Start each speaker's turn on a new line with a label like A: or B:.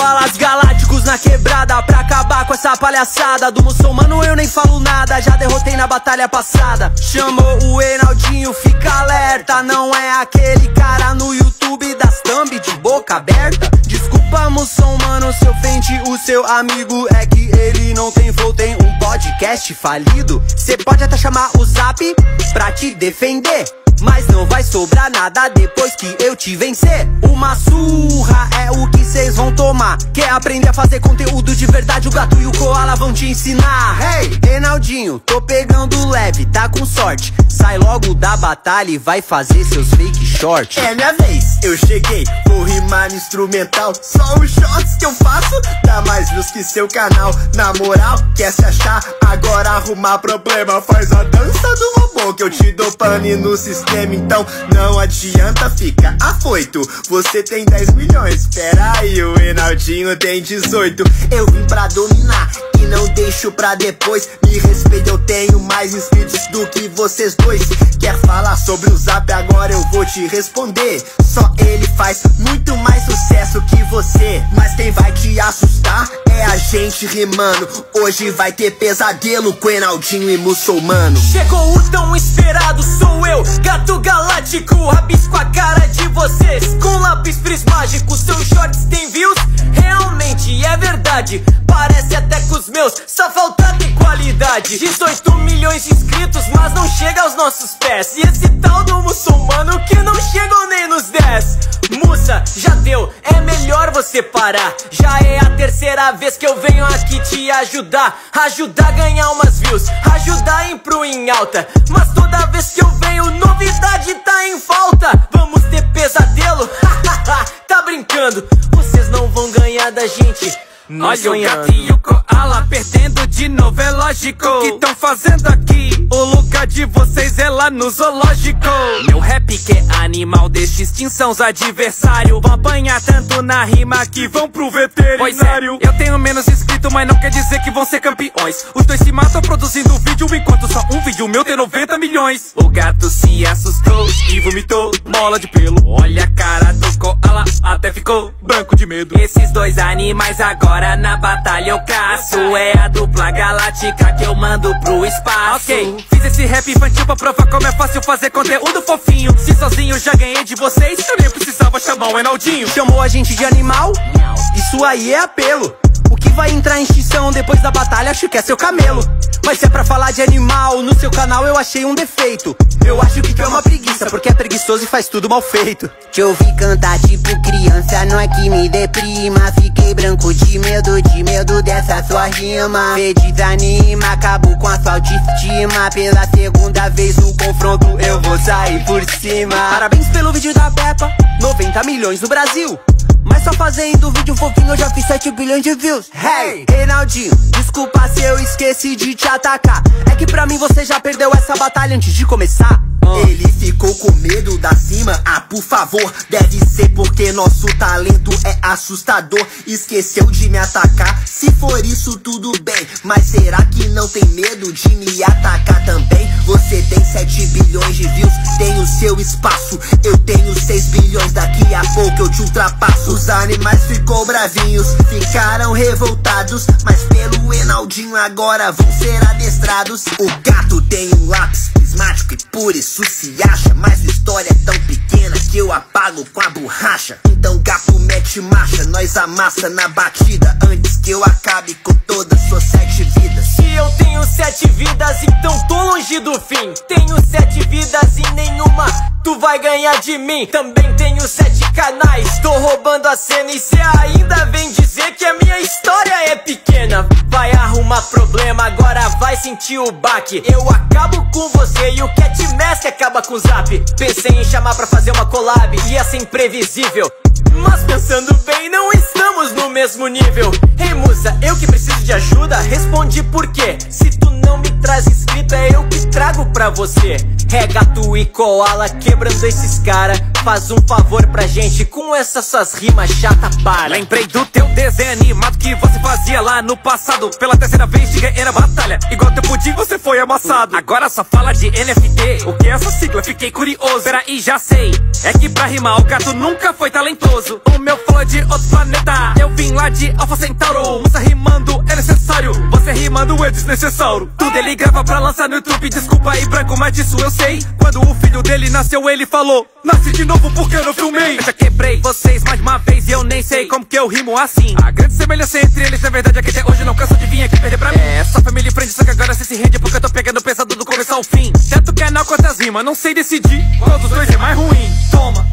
A: Koalas galácticos na quebrada Pra acabar com essa palhaçada. Do muçulmano eu nem falo nada Já derrotei na batalha passada. Chamou o Enaldinho, fica alerta Não é aquele cara no YouTube das thumb de boca aberta. Desculpa muçulmano se ofende o seu amigo É que ele não tem flow, tem um podcast falido. Cê pode até chamar o zap pra te defender mas não vai sobrar nada depois que eu te vencer. Uma cês Quer aprender a fazer conteúdo de verdade? O gato e o koala vão te ensinar. Hey, Renaldinho, tô pegando leve, tá com sorte. Sai logo da batalha e vai fazer seus fake short
B: É minha vez, eu cheguei, vou rimar no instrumental. Só os shots que eu faço dá mais views que seu canal. Na moral, quer se achar, agora arrumar problema Faz a dança do robô que eu te dou pane no sistema. Então não adianta, fica afoito. Você tem 10 milhões, espera aí, o Enaldinho tem 18 Eu vim pra dominar e não deixo pra depois. Me respeita, eu tenho mais inscritos do que vocês dois. Quer falar sobre o zap, agora eu te responder. Só ele faz muito mais sucesso que você. Mas quem vai te assustar é a gente rimando Hoje vai ter pesadelo com Enaldinho e muçulmano
A: Chegou o tão esperado, sou eu, gato galáctico Rabisco a cara de vocês. Com lápis prismático Seus shorts têm views? Realmente é verdade Parece até com os meus, só falta ter qualidade. 18 milhões de inscritos, mas não chega aos nossos pés. E esse tal do muçulmano que não chegou nem nos 10 Musa, já deu, é melhor você parar. Já é a terceira vez que eu venho aqui te ajudar. Ajudar a ganhar umas views, ajudar a ir pro em alta. Mas toda vez que eu venho, novidade tá em falta. Vamos ter pesadelo? tá brincando? Vocês não vão ganhar da gente
C: Olha o gato e o koala perdendo de novo, é lógico O que tão fazendo aqui? O lugar de vocês é lá no zoológico. Meu rap que é animal, deixa extinção os adversários Vão apanhar tanto na rima que vão pro veterinário Pois é, eu tenho menos inscrito, mas não quer dizer que vão ser campeões. Os dois se matam produzindo vídeo, enquanto só um vídeo meu tem 90 milhões. O gato se assustou e vomitou mola de pelo. Olha a cara do koala, até ficou branco de medo. Esses dois animais agora Agora na batalha eu caço. É a dupla galáctica que eu mando pro espaço. Ok, fiz esse rap infantil pra provar como é fácil fazer conteúdo fofinho. Se sozinho já ganhei de vocês, eu nem precisava chamar o Enaldinho.
A: Chamou a gente de animal? Isso aí é apelo vai entrar em extinção depois da batalha acho que é seu camelo. Mas se é pra falar de animal, no seu canal eu achei um defeito. Eu acho que tu é uma preguiça, porque é preguiçoso e faz tudo mal feito.
D: Te ouvi cantar tipo criança, não é que me deprima. Fiquei branco de medo, de medo dessa sua rima. Vê desanima, acabo com a sua autoestima. Pela segunda vez no confronto eu vou sair por cima.
A: Parabéns pelo vídeo da Peppa, 90 milhões no Brasil mas só fazendo vídeo fofinho eu já fiz 7 bilhões de views. Hey, Reinaldinho, desculpa se eu esqueci de te atacar. É que pra mim você já perdeu essa batalha antes de começar.
B: Ele ficou com medo da cima, ah por favor Deve ser porque nosso talento é assustador. Esqueceu de me atacar, se for isso tudo bem. Mas será que não tem medo de me atacar também? Seu espaço. Eu tenho 6 bilhões, daqui a pouco eu te ultrapasso. Os animais ficou bravinhos, ficaram revoltados. Mas pelo Enaldinho agora vão ser adestrados. O gato tem um lápis prismático e por isso se acha. Mas a história é tão pequena que eu apago com a borracha. Então gato mete marcha, nós amassa na batida. Antes que eu acabe com todas suas sete vidas.
A: Se eu tenho sete vidas, então tô longe do fim. Tenho sete vidas e nenhuma tu vai ganhar de mim. Também tenho sete canais, tô roubando a cena E cê ainda vem dizer que a minha história é pequena. Vai arrumar problema, agora vai sentir o baque. Eu acabo com você e o Cat Mask acaba com o Zap. Pensei em chamar pra fazer uma collab, ia ser imprevisível. Mas pensando bem, não estamos no mesmo nível. Ei musa, eu que preciso de ajuda, responde por quê? Se tu não me traz inscrito, é eu trago pra você É gato e koala quebrando esses cara faz um favor pra gente com essas suas rimas chata para.
C: Lembrei do teu desenho animado que você fazia lá no passado. Pela terceira vez de era batalha. Igual teu pudim, você foi amassado. Agora só fala de NFT. O que é essa sigla? Fiquei curioso. Peraí, já sei. É que pra rimar o gato nunca foi talentoso. O meu flow é de outro planeta. Eu vim lá de Alpha Centauro. É. Tudo ele grava pra lançar no YouTube. Desculpa aí, branco, mas disso eu sei. Quando o filho dele nasceu, ele falou: Nasce de novo porque eu não filmei. Eu já quebrei vocês mais uma vez e eu nem sei como que eu rimo assim. A grande semelhança entre eles, na verdade, é que até hoje não canso de vir aqui perder pra mim. É, só família e friend, só que agora você se rende porque eu tô pegando pesado do começo ao fim. Tanto canal quanto as rimas, não sei decidir. Qual dos dois é mais ruim? Toma.